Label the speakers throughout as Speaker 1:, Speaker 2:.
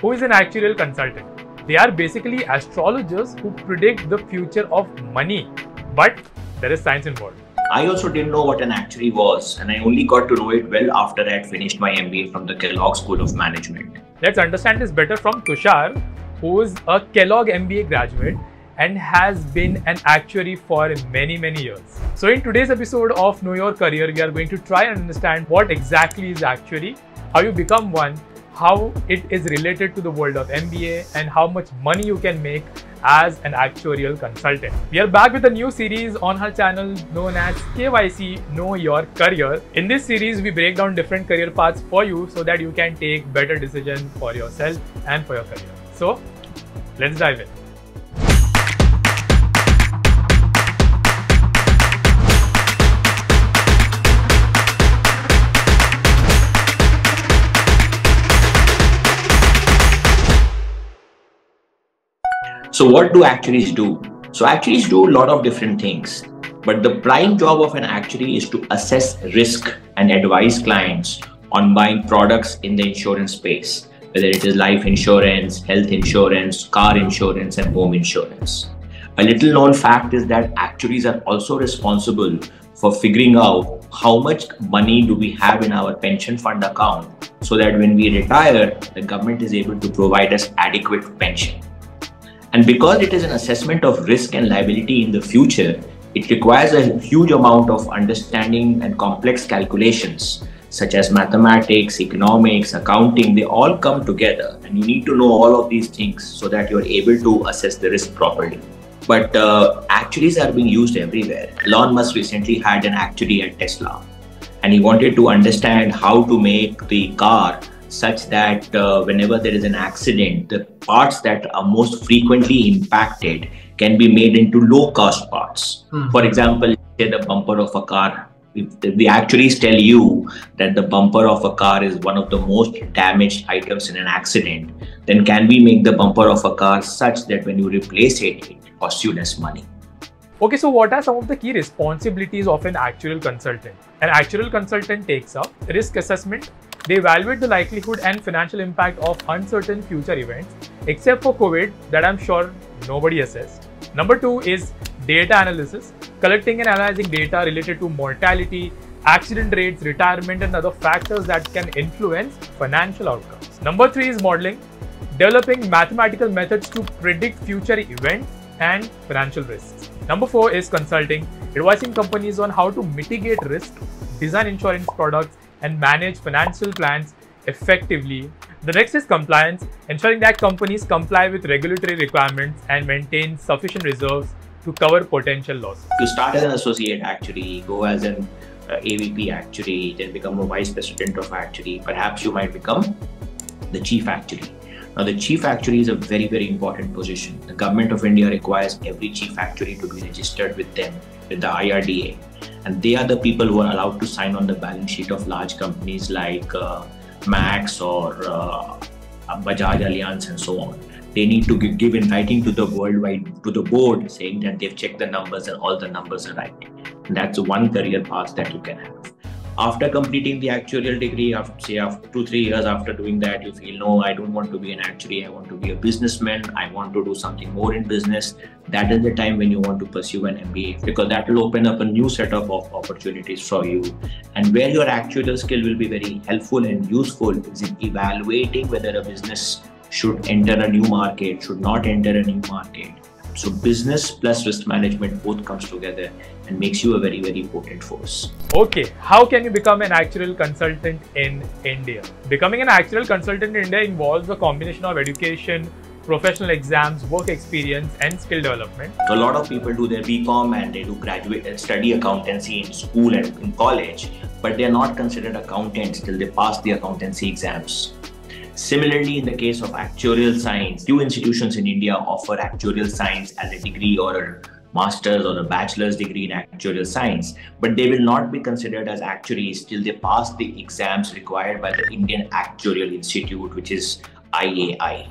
Speaker 1: Who is an actuarial consultant? They are basically astrologers who predict the future of money, but there is science involved.
Speaker 2: I also didn't know what an actuary was, and I only got to know it well after I had finished my MBA from the Kellogg School of Management.
Speaker 1: Let's understand this better from Tushar, who is a Kellogg MBA graduate and has been an actuary for many, many years. So, in today's episode of Know Your Career, we are going to try and understand what exactly is actuary, how you become one, how it is related to the world of MBA, and how much money you can make as an actuarial consultant. We are back with a new series on our channel known as KYC Know Your Career. In this series, we break down different career paths for you so that you can take better decisions for yourself and for your career. So, let's dive in.
Speaker 2: So, what do actuaries do? So, actuaries do a lot of different things, but the prime job of an actuary is to assess risk and advise clients on buying products in the insurance space, whether it is life insurance, health insurance, car insurance, and home insurance. A little known fact is that actuaries are also responsible for figuring out how much money do we have in our pension fund account so that when we retire, the government is able to provide us adequate pension. And because it is an assessment of risk and liability in the future, it requires a huge amount of understanding and complex calculations, such as mathematics, economics, accounting. They all come together, and you need to know all of these things so that you're able to assess the risk properly. But uh, actuaries are being used everywhere. Elon Musk recently had an actuary at Tesla, and he wanted to understand how to make the car such that uh, whenever there is an accident, the parts that are most frequently impacted can be made into low cost parts. Mm-hmm. For example, say the bumper of a car. If the actuaries tell you that the bumper of a car is one of the most damaged items in an accident, then can we make the bumper of a car such that when you replace it, it costs you less money?
Speaker 1: Okay, so what are some of the key responsibilities of an actuarial consultant? An actuarial consultant takes up risk assessment, they evaluate the likelihood and financial impact of uncertain future events, except for COVID, that I'm sure nobody assessed. Number two is data analysis, collecting and analyzing data related to mortality, accident rates, retirement, and other factors that can influence financial outcomes. Number three is modeling, developing mathematical methods to predict future events and financial risks. Number four is consulting, advising companies on how to mitigate risk, design insurance products, and manage financial plans effectively. The next is compliance, ensuring that companies comply with regulatory requirements and maintain sufficient reserves to cover potential losses.
Speaker 2: You start as an associate actuary, go as an uh, AVP actuary, then become a vice president of actuary. Perhaps you might become the chief actuary. Now, the chief actuary is a very, very important position. The government of India requires every chief actuary to be registered with them, with the IRDA and they are the people who are allowed to sign on the balance sheet of large companies like uh, Max or uh, Bajaj Allianz and so on. They need to give in writing to the worldwide to the board saying that they've checked the numbers and all the numbers are right. And that's one career path that you can have after completing the actuarial degree after say after two three years after doing that you feel no i don't want to be an actuary. I want to be a businessman. I want to do something more in business. That is the time when you want to pursue an mba because that will open up a new set of opportunities for you. And where your actuarial skill will be very helpful and useful is in evaluating whether a business should enter a new market should not enter a new market so business plus risk management both comes together and makes you a very, very potent force.
Speaker 1: Okay, how can you become an actuarial consultant in India? Becoming an actuarial consultant in India involves a combination of education, professional exams, work experience, and skill development.
Speaker 2: So a lot of people do their BCom and they do graduate and study accountancy in school and in college, but they are not considered accountants till they pass the accountancy exams. Similarly, in the case of actuarial science, few institutions in India offer actuarial science as a degree or a master's or a bachelor's degree in actuarial science, but they will not be considered as actuaries till they pass the exams required by the Indian Actuarial Institute, which is IAI.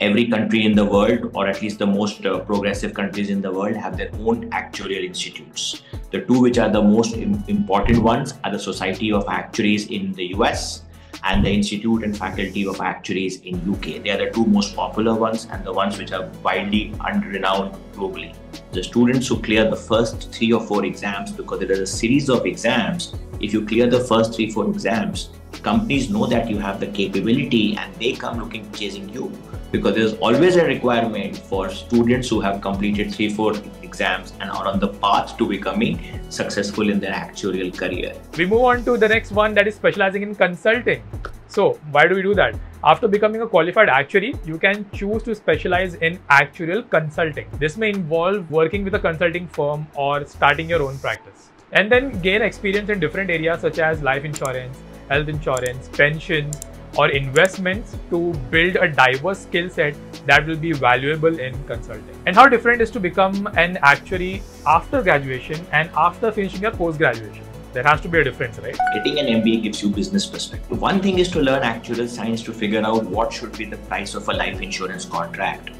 Speaker 2: Every country in the world, or at least the most uh, progressive countries in the world, have their own actuarial institutes. The two which are the most important ones are the Society of Actuaries in the US and the Institute and Faculty of Actuaries in UK. They are the two most popular ones and the ones which are widely renowned globally. The students who clear the first three or four exams, because there is a series of exams, if you clear the first three, four exams, companies know that you have the capability and they come looking chasing you because there's always a requirement for students who have completed three, four exams and are on the path to becoming successful in their actuarial career.
Speaker 1: We move on to the next one that is specializing in consulting. So, why do we do that? After becoming a qualified actuary, you can choose to specialize in actuarial consulting. This may involve working with a consulting firm or starting your own practice. And then gain experience in different areas such as life insurance, health insurance, pensions, or investments to build a diverse skill set that will be valuable in consulting. And how different is to become an actuary after graduation and after finishing your post graduation? There has to be a difference, right?
Speaker 2: Getting an MBA gives you business perspective. One thing is to learn actuarial science to figure out what should be the price of a life insurance contract.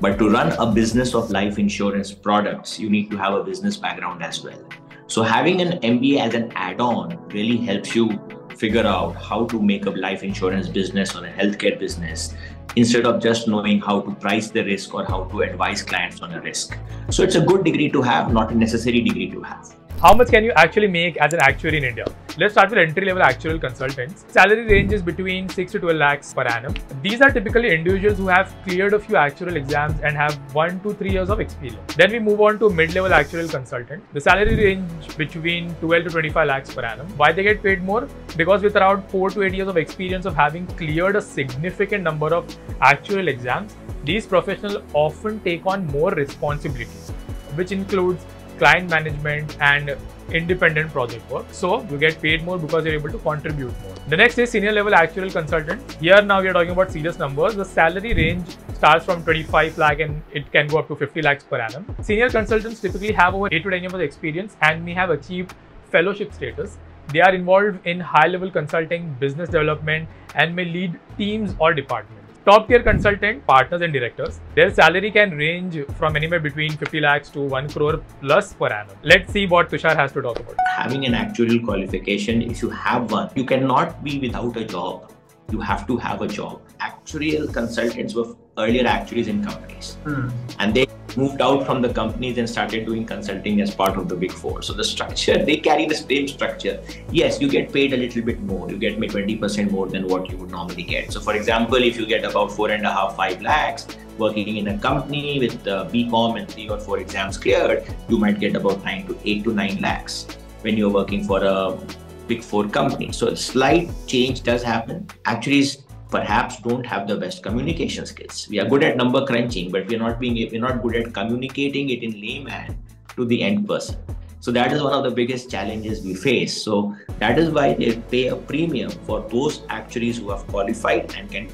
Speaker 2: But to run a business of life insurance products, you need to have a business background as well. So having an MBA as an add-on really helps you figure out how to make a life insurance business or a healthcare business instead of just knowing how to price the risk or how to advise clients on a risk. So it's a good degree to have, not a necessary degree to have.
Speaker 1: How much can you actually make as an actuary in India? Let's start with entry-level actuarial consultants. Salary ranges between 6 to 12 lakhs per annum. These are typically individuals who have cleared a few actuarial exams and have 1 to 3 years of experience. Then we move on to mid-level actuarial consultant. The salary range between 12 to 25 lakhs per annum. Why they get paid more? Because with around 4 to 8 years of experience of having cleared a significant number of actuarial exams, these professionals often take on more responsibilities, which includes client management and independent project work. So you get paid more because you're able to contribute more. The next is senior level actuarial consultant. Here now we are talking about serious numbers. The salary range starts from 25 lakh and it can go up to 50 lakhs per annum. Senior consultants typically have over 8 to 10 years of experience and may have achieved fellowship status. They are involved in high level consulting, business development and may lead teams or departments. Top tier consultant, partners and directors, their salary can range from anywhere between 50 lakhs to 1 crore plus per annum. Let's see what Tushar has to talk about.
Speaker 2: Having an actual qualification, if you have one, you cannot be without a job. You have to have a job. Actuarial consultants were earlier actuaries in companies. Hmm. And they moved out from the companies and started doing consulting as part of the big four. So the structure, they carry the same structure. Yes, you get paid a little bit more. You get me 20% more than what you would normally get. So for example, if you get about four and a half, five lakhs working in a company with uh, BCom and three or four exams cleared, you might get about nine to eight to nine lakhs when you're working for a big four company. So a slight change does happen. Actually, perhaps don't have the best communication skills. We are good at number crunching, but we're not being we're not good at communicating it in layman to the end person. So that is one of the biggest challenges we face. So that is why they pay a premium for those actuaries who have qualified and can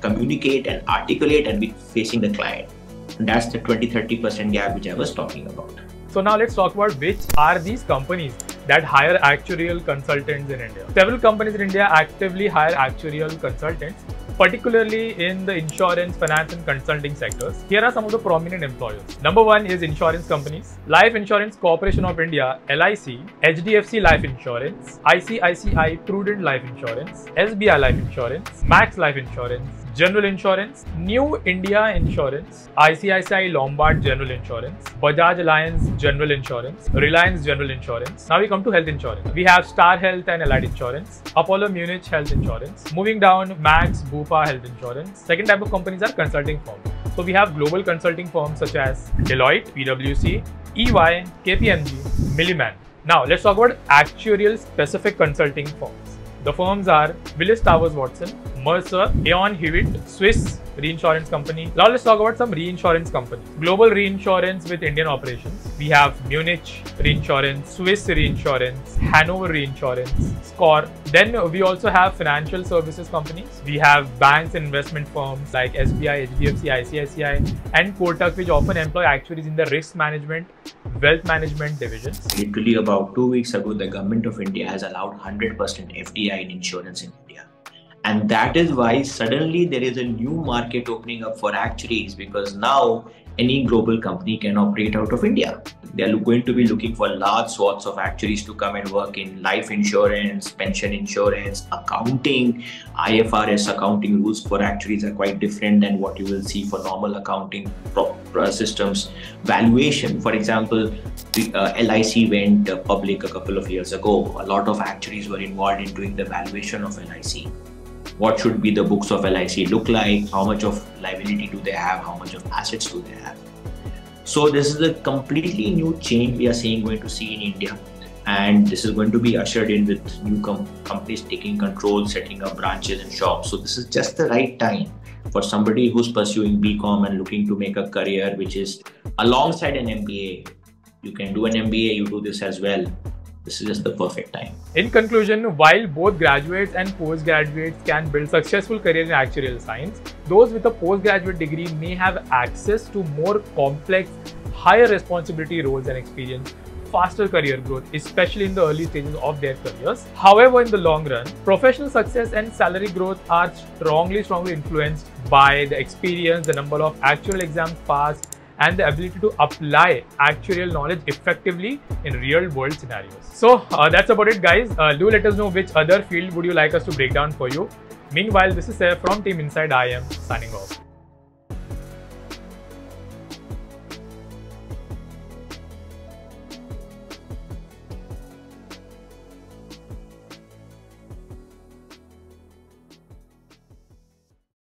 Speaker 2: communicate and articulate and be facing the client. And that's the 20-30% gap which I was talking about.
Speaker 1: So now let's talk about which are these companies that hire actuarial consultants in India. Several companies in India actively hire actuarial consultants, particularly in the insurance, finance, and consulting sectors. Here are some of the prominent employers. Number one is insurance companies. Life Insurance Corporation of India, LIC, HDFC Life Insurance, ICICI Prudential Life Insurance, SBI Life Insurance, Max Life Insurance, General Insurance, New India Insurance, ICICI Lombard General Insurance, Bajaj Allianz General Insurance, Reliance General Insurance. Now we come to health insurance. We have Star Health and Allied Insurance, Apollo Munich Health Insurance. Moving down, Max Bupa Health Insurance. Second type of companies are consulting firms. So we have global consulting firms such as Deloitte, PwC, EY, KPMG, Milliman. Now let's talk about actuarial specific consulting firms. The firms are Willis Towers Watson, Mercer, Aon Hewitt, Swiss Reinsurance Company. Now let's talk about some reinsurance companies. Global Reinsurance with Indian operations. We have Munich Reinsurance, Swiss Reinsurance, Hanover Reinsurance, SCOR. Then we also have financial services companies. We have banks and investment firms like SBI, HDFC, ICICI, and Kotak, which often employ actuaries in the risk management, wealth management divisions.
Speaker 2: Literally about two weeks ago, the government of India has allowed 100% FDI in insurance And that is why suddenly there is a new market opening up for actuaries because now any global company can operate out of India. They are going to be looking for large swaths of actuaries to come and work in life insurance, pension insurance, accounting. IFRS accounting rules for actuaries are quite different than what you will see for normal accounting systems. Valuation, for example, the, uh, LIC went uh, public a couple of years ago. A lot of actuaries were involved in doing the valuation of LIC what should be the books of LIC look like, how much of liability do they have, how much of assets do they have. So this is a completely new change we are seeing going to see in India. And this is going to be ushered in with new com- companies taking control, setting up branches and shops. So this is just the right time for somebody who's pursuing BCom and looking to make a career which is alongside an MBA. You can do an MBA, you do this as well this is just the perfect time.
Speaker 1: In conclusion, while both graduates and postgraduates can build successful careers in actuarial science, those with a postgraduate degree may have access to more complex, higher responsibility roles and experience faster career growth, especially in the early stages of their careers. However, in the long run, professional success and salary growth are strongly, strongly influenced by the experience, the number of actual exams passed, and the ability to apply actuarial knowledge effectively in real world scenarios. So uh, that's about it guys. Uh, do let us know which other field would you like us to break down for you. Meanwhile, this is Sarah from Team Inside. I am signing off.